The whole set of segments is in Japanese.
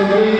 Amém.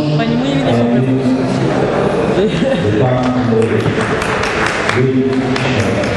Thank you.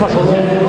まあ、その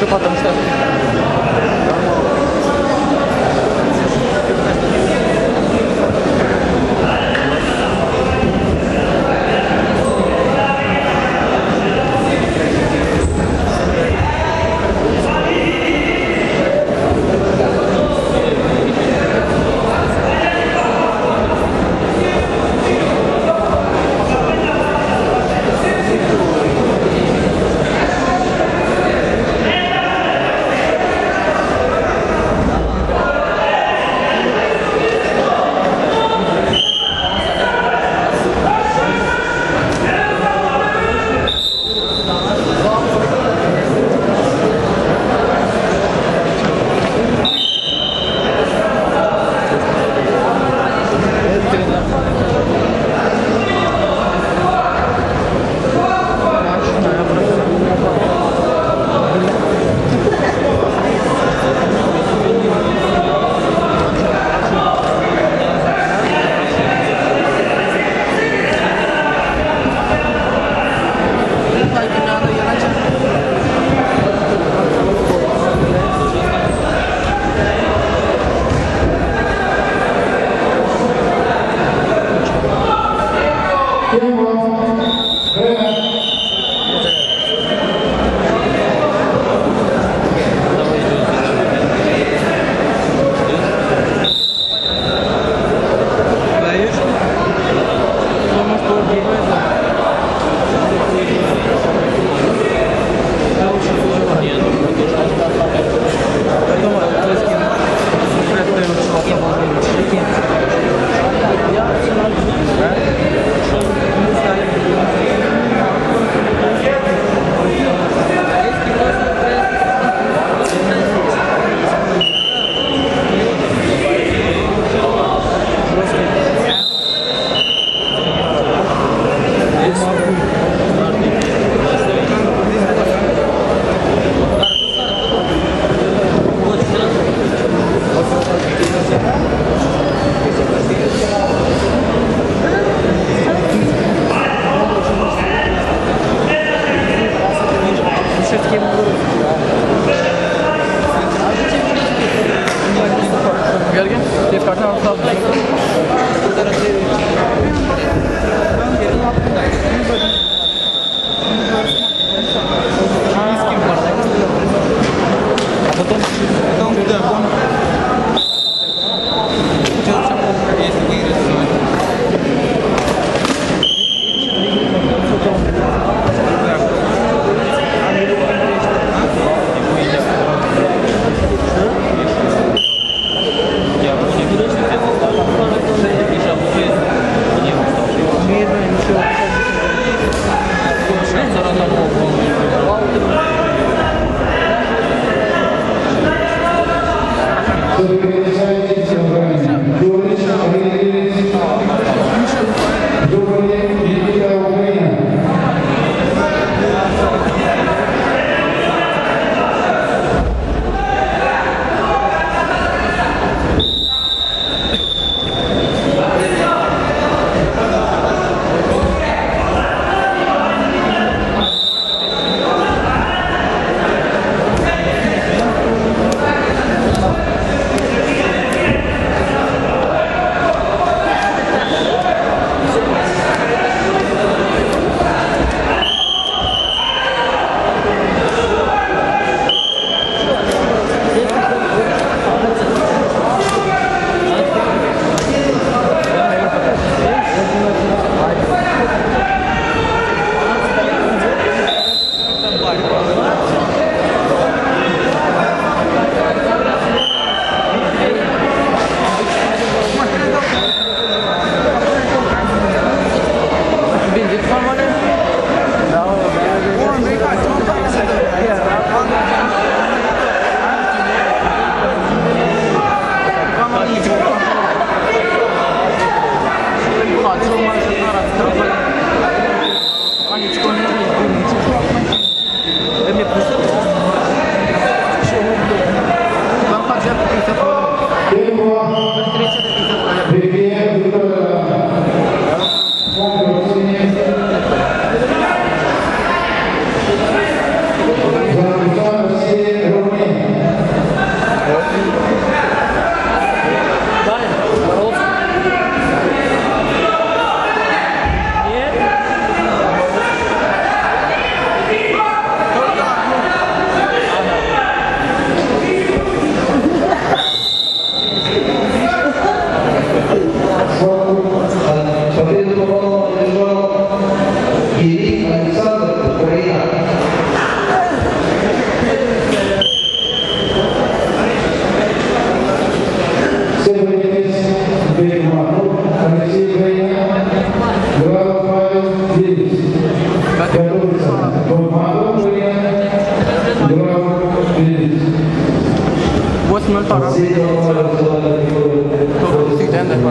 Şu patlamışlar.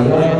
Bye.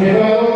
llevado